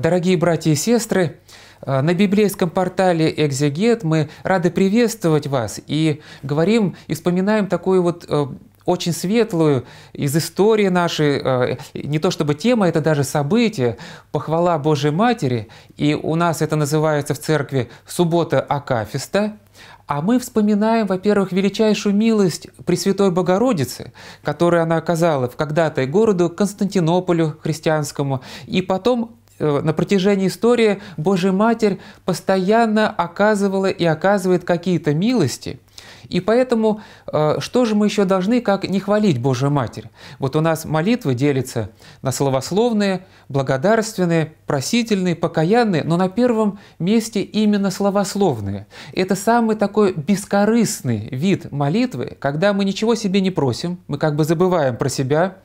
Дорогие братья и сестры, э, на библейском портале «Экзегет» мы рады приветствовать вас и говорим и вспоминаем такую вот э, очень светлую из истории нашей, э, не то чтобы тема, это даже событие, похвала Божьей Матери, и у нас это называется в церкви «Суббота Акафиста», а мы вспоминаем, во-первых, величайшую милость Пресвятой Богородицы, которую она оказала в когда-то городу Константинополю христианскому, и потом на протяжении истории Божья Матерь постоянно оказывала и оказывает какие-то милости – и поэтому э, что же мы еще должны, как не хвалить Божию Матерь? Вот у нас молитвы делятся на словословные, благодарственные, просительные, покаянные, но на первом месте именно словословные. Это самый такой бескорыстный вид молитвы, когда мы ничего себе не просим, мы как бы забываем про себя,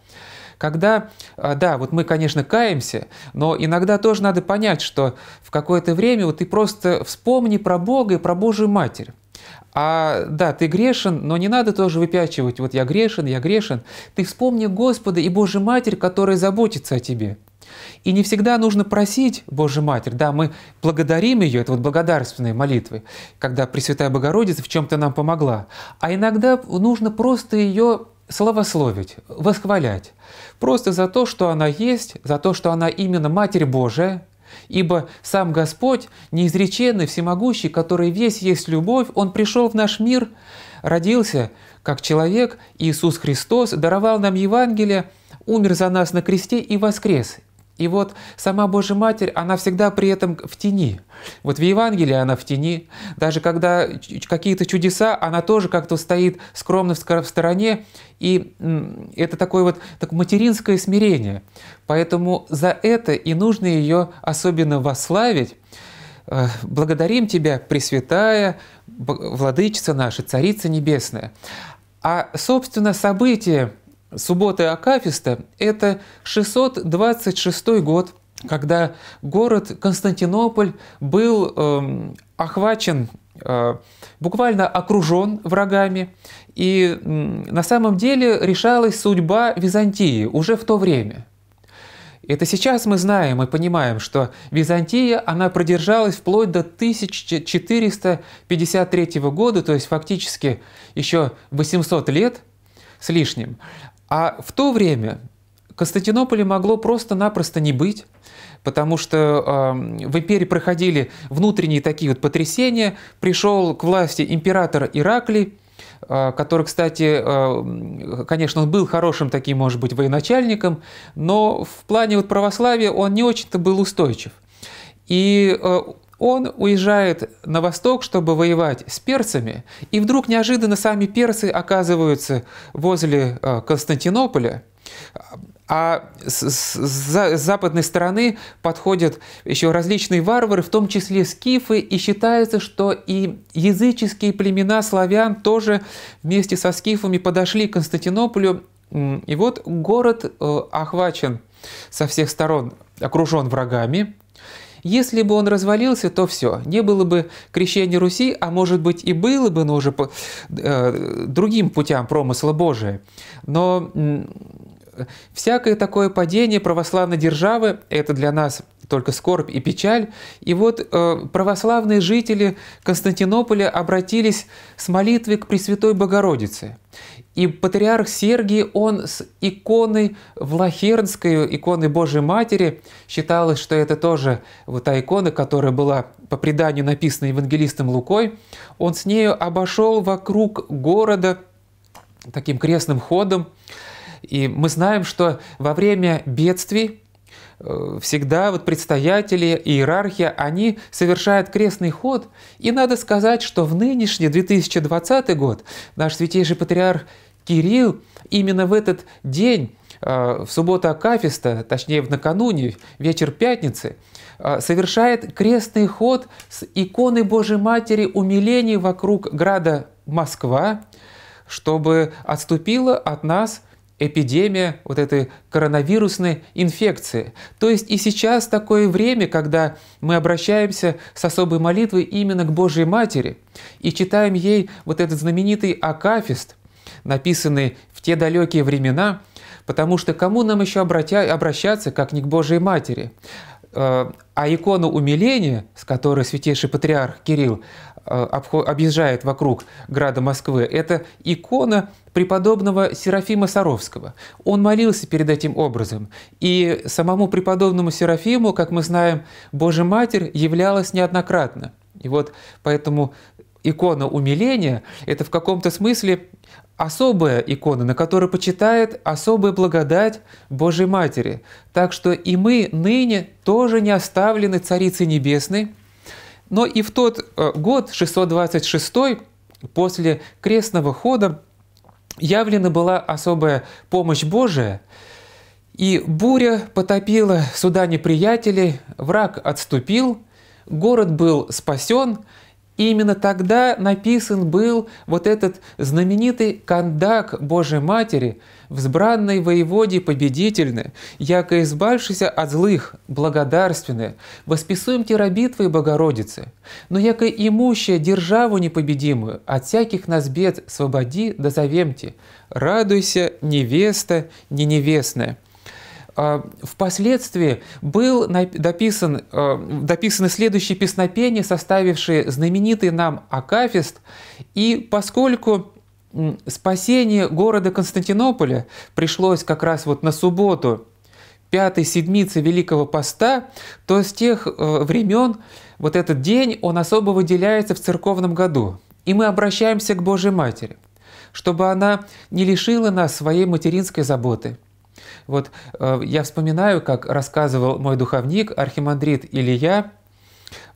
когда, э, да, вот мы, конечно, каемся, но иногда тоже надо понять, что в какое-то время вот ты просто вспомни про Бога и про Божию Матерь. А да, ты грешен, но не надо тоже выпячивать, вот я грешен, я грешен. Ты вспомни Господа и Божью Матерь, которая заботится о тебе. И не всегда нужно просить Божью Матерь. Да, мы благодарим ее, это вот благодарственные молитвы, когда Пресвятая Богородица в чем-то нам помогла. А иногда нужно просто ее славословить, восхвалять. Просто за то, что она есть, за то, что она именно Матерь Божия, Ибо сам Господь, неизреченный, всемогущий, который весь есть любовь, Он пришел в наш мир, родился как человек, Иисус Христос, даровал нам Евангелие, умер за нас на кресте и воскрес. И вот сама Божья Матерь, она всегда при этом в тени. Вот в Евангелии она в тени. Даже когда какие-то чудеса, она тоже как-то стоит скромно в стороне. И это такое вот так материнское смирение. Поэтому за это и нужно ее особенно восславить. Э, благодарим Тебя, Пресвятая, Владычица наша, Царица Небесная. А, собственно, событие субботы Акафиста – это 626 год, когда город Константинополь был э, охвачен, э, буквально окружен врагами, и э, на самом деле решалась судьба Византии уже в то время. Это сейчас мы знаем и понимаем, что Византия, она продержалась вплоть до 1453 года, то есть фактически еще 800 лет с лишним. А в то время Константинополя могло просто-напросто не быть, потому что э, в империи проходили внутренние такие вот потрясения. Пришел к власти император Ираклий, э, который, кстати, э, конечно, он был хорошим таким, может быть, военачальником, но в плане вот православия он не очень-то был устойчив. И э, он уезжает на восток, чтобы воевать с перцами, и вдруг неожиданно сами перцы оказываются возле э, Константинополя, а с, западной стороны подходят еще различные варвары, в том числе скифы, и считается, что и языческие племена славян тоже вместе со скифами подошли к Константинополю, и вот город э, охвачен со всех сторон, окружен врагами, если бы он развалился, то все, не было бы крещения Руси, а может быть и было бы, но уже по э, другим путям промысла Божия. Но всякое такое падение православной державы – это для нас только скорбь и печаль. И вот э, православные жители Константинополя обратились с молитвой к Пресвятой Богородице. И патриарх Сергий, он с иконой Влахернской, иконой Божьей Матери, считалось, что это тоже вот та икона, которая была по преданию написана евангелистом Лукой, он с нею обошел вокруг города таким крестным ходом. И мы знаем, что во время бедствий всегда вот предстоятели, иерархия, они совершают крестный ход. И надо сказать, что в нынешний 2020 год наш святейший патриарх Кирилл именно в этот день, э, в субботу Акафиста, точнее в накануне, вечер пятницы, э, совершает крестный ход с иконой Божьей Матери умиления вокруг града Москва, чтобы отступила от нас – эпидемия вот этой коронавирусной инфекции. То есть и сейчас такое время, когда мы обращаемся с особой молитвой именно к Божьей Матери и читаем ей вот этот знаменитый Акафист, написанный в те далекие времена, потому что кому нам еще обратя, обращаться, как не к Божьей Матери? а икона умиления, с которой святейший патриарх Кирилл объезжает вокруг града Москвы, это икона преподобного Серафима Саровского. Он молился перед этим образом. И самому преподобному Серафиму, как мы знаем, Божья Матерь являлась неоднократно. И вот поэтому икона умиления – это в каком-то смысле особая икона, на которой почитает особая благодать Божьей Матери. Так что и мы ныне тоже не оставлены Царицей Небесной, но и в тот э, год, 626 после крестного хода, явлена была особая помощь Божия, и буря потопила суда неприятелей, враг отступил, город был спасен – и именно тогда написан был вот этот знаменитый кандак Божьей Матери, взбранной воеводе победительны, яко избавшийся от злых, благодарственны, восписуем тира битвы Богородицы, но яко имущая державу непобедимую, от всяких нас бед свободи да радуйся, невеста, не невестная». А, впоследствии был дописан, а, дописаны следующие песнопения, составившие знаменитый нам Акафист. И поскольку спасение города Константинополя пришлось как раз вот на субботу пятой седмицы Великого Поста, то с тех э, времен вот этот день, он особо выделяется в церковном году. И мы обращаемся к Божьей Матери, чтобы она не лишила нас своей материнской заботы – вот э, я вспоминаю, как рассказывал мой духовник, архимандрит Илья,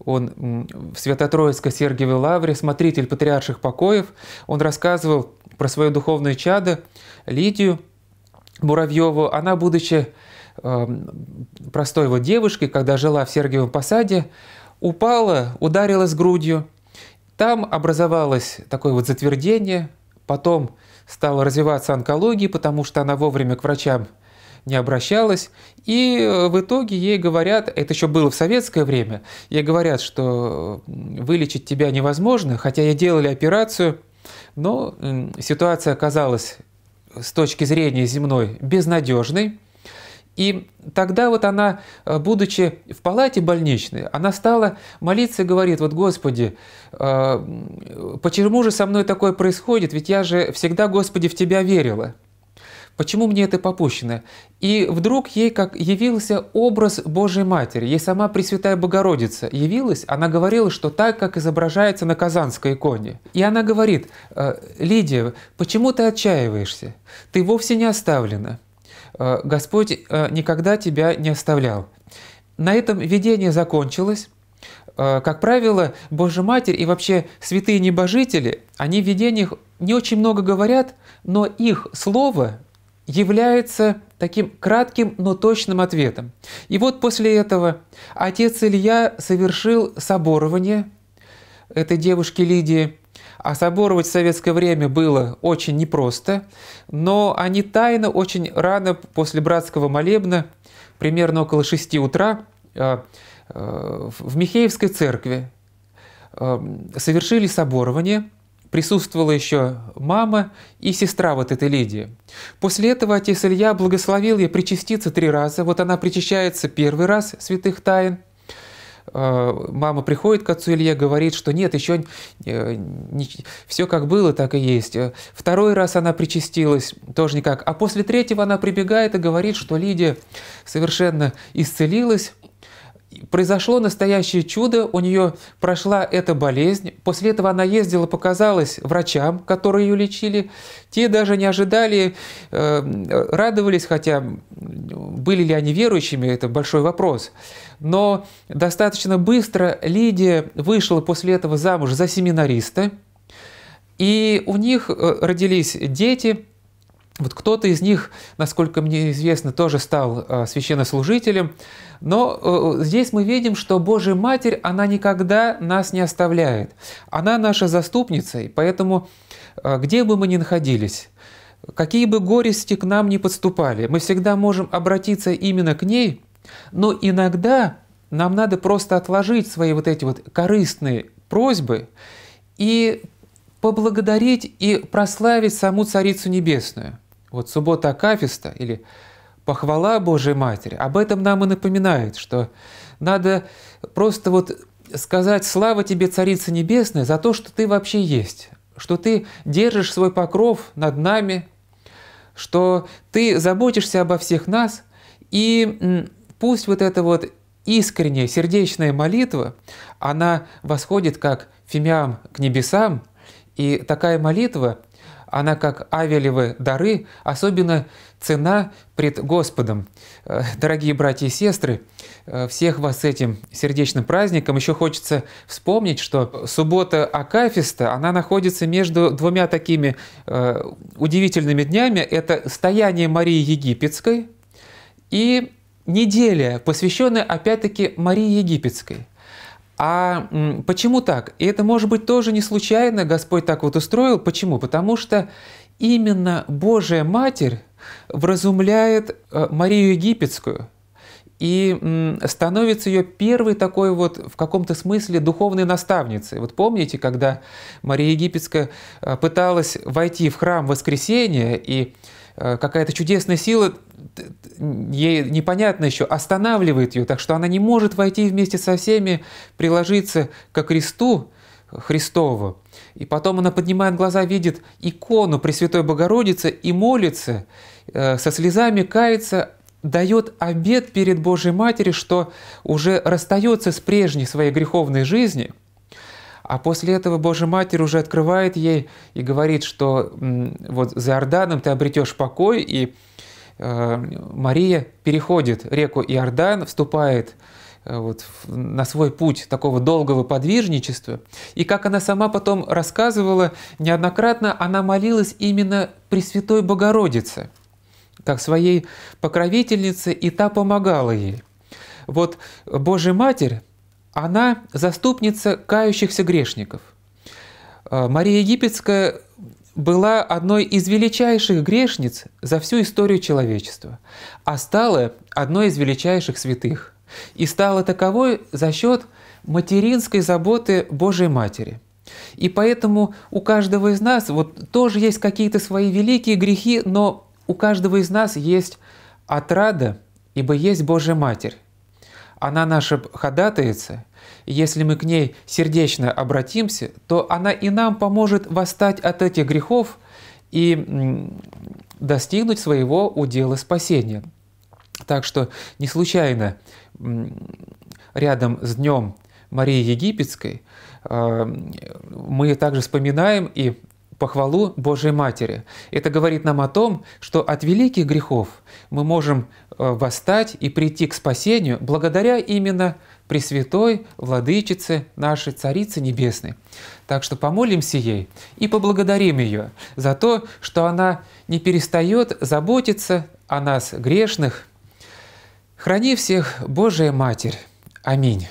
он в Свято-Троицкой Сергиевой Лавре, смотритель патриарших покоев, он рассказывал про свое духовное чадо Лидию Муравьеву. Она, будучи э, простой вот девушкой, когда жила в Сергиевом Посаде, упала, ударилась грудью. Там образовалось такое вот затвердение, потом стала развиваться онкология, потому что она вовремя к врачам не обращалась. И э, в итоге ей говорят, это еще было в советское время, ей говорят, что вылечить тебя невозможно, хотя ей делали операцию, но ситуация оказалась с точки зрения земной безнадежной. И тогда вот она, э, будучи в палате больничной, она стала молиться и говорит, вот Господи, э, почему же со мной такое происходит? Ведь я же всегда, Господи, в Тебя верила. Почему мне это попущено? И вдруг ей как явился образ Божьей Матери, ей сама Пресвятая Богородица явилась, она говорила, что так, как изображается на Казанской иконе. И она говорит, «Э, Лидия, почему ты отчаиваешься? Ты вовсе не оставлена. Э, Господь э, никогда тебя не оставлял. На этом видение закончилось. Как правило, Божья Матерь и вообще святые небожители, они в видениях не очень много говорят, но их слово является таким кратким, но точным ответом. И вот после этого отец Илья совершил соборование этой девушки Лидии. А соборовать в советское время было очень непросто, но они тайно, очень рано после братского молебна, примерно около 6 утра, а, а, в Михеевской церкви а, совершили соборование – присутствовала еще мама и сестра вот этой Лидии. После этого отец Илья благословил ей причаститься три раза. Вот она причащается первый раз святых тайн. А, мама приходит к отцу Илье, говорит, что нет, еще э, не, все как было, так и есть. Второй раз она причастилась, тоже никак. А после третьего она прибегает и говорит, что Лидия совершенно исцелилась, произошло настоящее чудо, у нее прошла эта болезнь, после этого она ездила, показалась врачам, которые ее лечили, те даже не ожидали, э, радовались, хотя были ли они верующими, это большой вопрос. Но достаточно быстро Лидия вышла после этого замуж за семинариста, и у них э, родились дети – вот кто-то из них, насколько мне известно, тоже стал э, священнослужителем, но э, здесь мы видим, что Божья Матерь, она никогда нас не оставляет. Она наша заступница, и поэтому где бы мы ни находились, какие бы горести к нам ни подступали, мы всегда можем обратиться именно к ней, но иногда нам надо просто отложить свои вот эти вот корыстные просьбы и поблагодарить и прославить саму Царицу Небесную – вот суббота Акафиста или похвала Божьей Матери об этом нам и напоминает, что надо просто вот сказать «Слава тебе, Царица Небесная, за то, что ты вообще есть, что ты держишь свой покров над нами, что ты заботишься обо всех нас, и пусть вот эта вот искренняя сердечная молитва, она восходит как фимиам к небесам, и такая молитва, она как авелевы дары, особенно цена пред Господом. Э, дорогие братья и сестры, э, всех вас с этим сердечным праздником. Еще хочется вспомнить, что суббота Акафиста, она находится между двумя такими э, удивительными днями. Это стояние Марии Египетской и неделя, посвященная опять-таки Марии Египетской. А почему так? И это может быть тоже не случайно, Господь так вот устроил. Почему? Потому что именно Божия Матерь вразумляет э, Марию Египетскую и становится ее первой такой вот в каком-то смысле духовной наставницей. Вот помните, когда Мария Египетская э, пыталась войти в храм воскресения, и какая-то чудесная сила, ей непонятно еще, останавливает ее, так что она не может войти вместе со всеми, приложиться ко кресту Христову. И потом она поднимает глаза, видит икону Пресвятой Богородицы и молится, э, со слезами кается, дает обет перед Божьей Матерью, что уже расстается с прежней своей греховной жизни, а после этого Божья Матерь уже открывает ей и говорит, что вот за Иорданом ты обретешь покой, и э, Мария переходит реку Иордан, вступает Э, вот, на свой путь такого долгого подвижничества. И как она сама потом рассказывала, неоднократно она молилась именно Пресвятой Богородице, как своей покровительнице, и та помогала ей. Вот Божья Матерь, она заступница кающихся грешников. Э, Мария Египетская была одной из величайших грешниц за всю историю человечества, а стала одной из величайших святых – и стала таковой за счет материнской заботы Божьей Матери. И поэтому у каждого из нас вот тоже есть какие-то свои великие грехи, но у каждого из нас есть отрада, ибо есть Божья Матерь. Она наша ходатайца, если мы к ней сердечно обратимся, то она и нам поможет восстать от этих грехов и достигнуть своего удела спасения. Так что не случайно рядом с днем Марии Египетской э, мы также вспоминаем и похвалу Божьей Матери. Это говорит нам о том, что от великих грехов мы можем восстать и прийти к спасению благодаря именно Пресвятой Владычице нашей Царицы Небесной. Так что помолимся ей и поблагодарим ее за то, что она не перестает заботиться о нас, грешных, Храни всех Божия Матерь. Аминь.